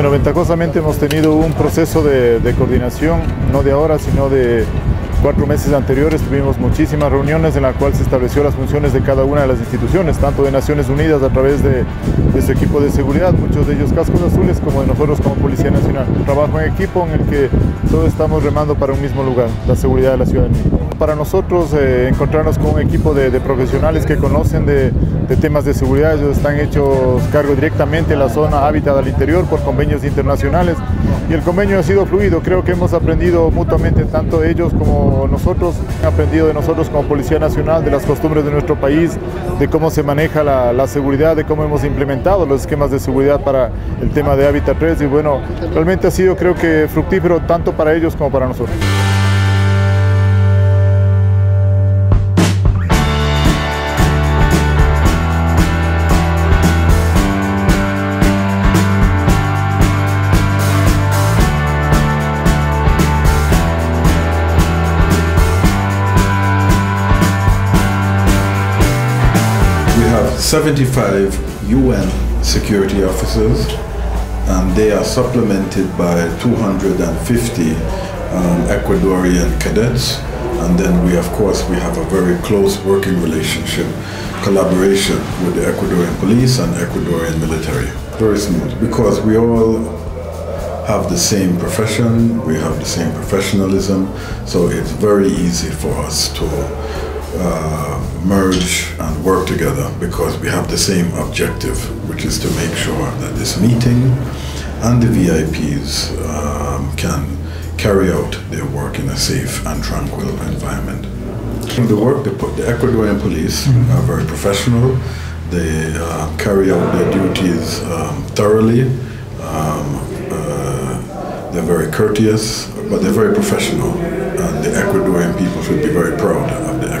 Bueno, ventajosamente hemos tenido un proceso de, coordinación, no de ahora, sino de cuatro meses anteriores tuvimos muchísimas reuniones en las cuales se estableció las funciones de cada una de las instituciones, tanto de Naciones Unidas a través de, de, su equipo de seguridad, muchos de ellos cascos azules, como de nosotros como Policía Nacional. Trabajo en equipo en el que todos estamos remando para un mismo lugar, la seguridad de la ciudadanía. Para nosotros eh, encontrarnos con un equipo de, profesionales que conocen de, temas de seguridad, ellos están hechos cargo directamente en la zona hábitat al interior por convenios internacionales. Y el convenio ha sido fluido, creo que hemos aprendido mutuamente tanto ellos como nosotros, hemos aprendido de nosotros como Policía Nacional, de las costumbres de nuestro país, de cómo se maneja la, la seguridad, de cómo hemos implementado los esquemas de seguridad para el tema de Hábitat 3 y bueno, realmente ha sido creo que fructífero tanto para ellos como para nosotros. 75 UN security officers, and they are supplemented by 250 um, Ecuadorian cadets. And then we, of course, we have a very close working relationship, collaboration with the Ecuadorian police and Ecuadorian military. Very smooth because we all have the same profession, we have the same professionalism, so it's very easy for us to uh, merge and work together because we have the same objective, which is to make sure that this meeting and the VIPs um, can carry out their work in a safe and tranquil environment. The work, the, the Ecuadorian police mm-hmm. are very professional. They uh, carry out their duties um, thoroughly. Um, uh, they're very courteous, but they're very professional. And the Ecuadorian people should be very proud of the,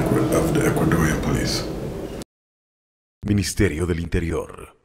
Ministerio del Interior.